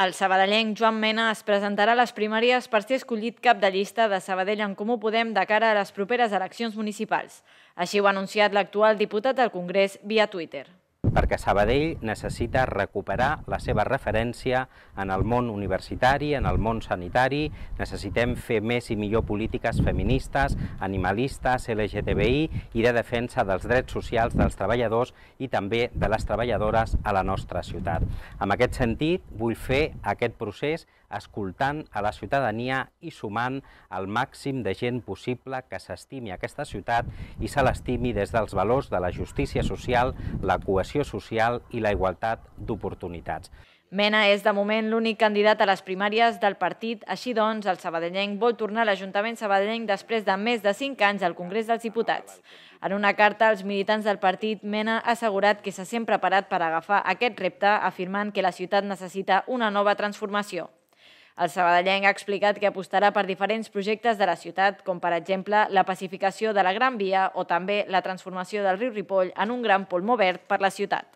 El sabadellenc Joan Mena es presentarà a les primàries per ser escollit cap de llista de Sabadell en Comú Podem de cara a les properes eleccions municipals. Així ho ha anunciat l'actual diputat al Congrés via Twitter perquè Sabadell necessita recuperar la seva referència en el món universitari, en el món sanitari, necessitem fer més i millor polítiques feministes, animalistes, LGTBI i de defensa dels drets socials dels treballadors i també de les treballadores a la nostra ciutat. En aquest sentit, vull fer aquest procés escoltant a la ciutadania i sumant el màxim de gent possible que s'estimi aquesta ciutat i se l'estimi des dels valors de la justícia social, la cohesió social i la igualtat d'oportunitats. Mena és de moment l'únic candidat a les primàries del partit, així doncs el sabadellenc vol tornar a l'Ajuntament sabadellenc després de més de 5 anys al Congrés dels Diputats. En una carta als militants del partit, Mena ha assegurat que se sent preparat per agafar aquest repte, afirmant que la ciutat necessita una nova transformació. El sabadellenc ha explicat que apostarà per diferents projectes de la ciutat, com per exemple la pacificació de la Gran Via o també la transformació del riu Ripoll en un gran polmó verd per la ciutat.